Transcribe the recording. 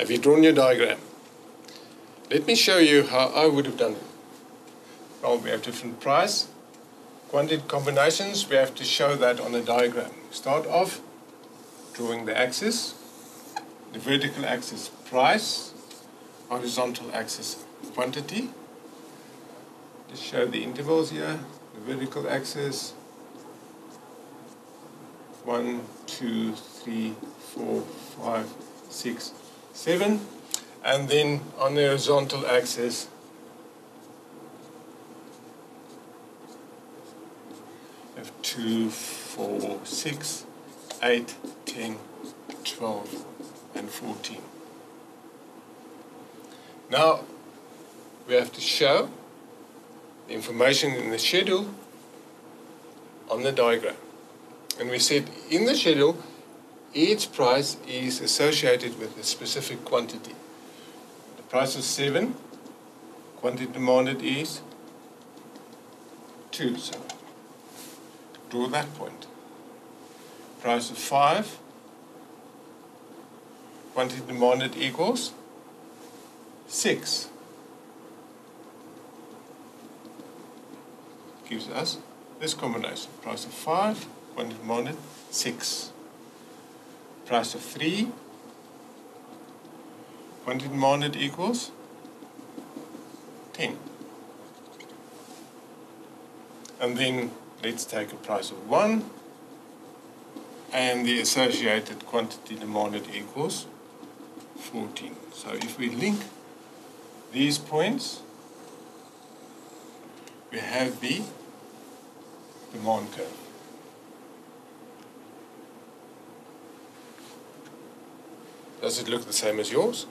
Have you drawn your diagram? Let me show you how I would have done it. Well, we have different price, quantity combinations. We have to show that on the diagram. Start off drawing the axis, the vertical axis price, horizontal axis quantity. Just show the intervals here, the vertical axis, one, two, three, four, five, six, seven, and then on the horizontal axis, have two, four, six, eight, ten, twelve, and 14. Now, we have to show the information in the schedule on the diagram. And we said in the schedule, each price is associated with a specific quantity. The price is 7, quantity demanded is 2. So draw that point. Price of 5, quantity demanded equals 6. Gives us this combination. Price of 5, quantity demanded 6 price of 3 quantity demanded equals? 10 and then let's take a price of 1 and the associated quantity demanded equals 14 so if we link these points we have the demand curve Does it look the same as yours?